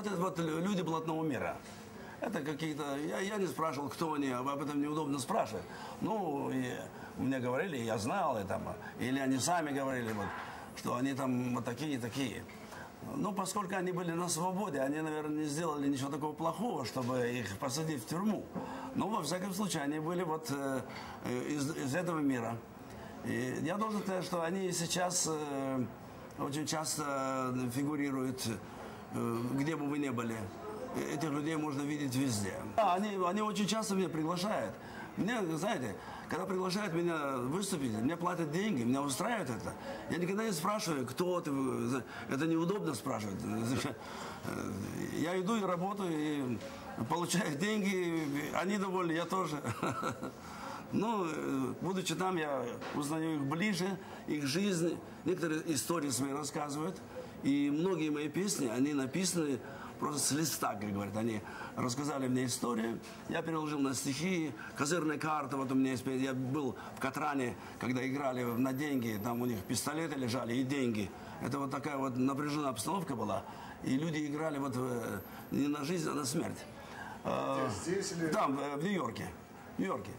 Вот это вот люди блатного мира. Это какие-то... Я, я не спрашивал, кто они, об этом неудобно спрашивать. Ну, и мне говорили, я знал, и там, или они сами говорили, вот, что они там вот такие и такие. Ну, поскольку они были на свободе, они, наверное, не сделали ничего такого плохого, чтобы их посадить в тюрьму. Но, во всяком случае, они были вот э, э, из, из этого мира. И я должен сказать, что они сейчас э, очень часто фигурируют, где бы вы ни были. Этих людей можно видеть везде. Да, они, они очень часто меня приглашают. Мне, знаете, когда приглашают меня выступить, мне платят деньги, меня устраивает это. Я никогда не спрашиваю, кто ты. Это неудобно спрашивать. Я иду и работаю, и получаю деньги, они довольны, я тоже. Э, будучи там, я узнаю их ближе, их жизнь, некоторые истории свои рассказывают. И многие мои песни, они написаны просто с листа, как говорят. Они рассказали мне историю, я переложил на стихи, козырная карта, вот у меня есть, я был в Катране, когда играли на деньги, там у них пистолеты лежали и деньги. Это вот такая вот напряженная обстановка была, и люди играли вот э, не на жизнь, а на смерть. Здесь или... Там, в Нью-Йорке. В Нью-Йорке.